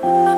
Oh.